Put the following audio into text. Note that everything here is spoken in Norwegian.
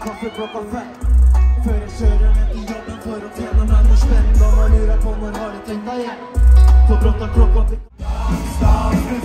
kaffe klokka fem. Før jeg kjører ned til jobben for å tjene meg noe spenn. Da må jeg lure på når har du tenkt deg hjem? Så brått er klokka blitt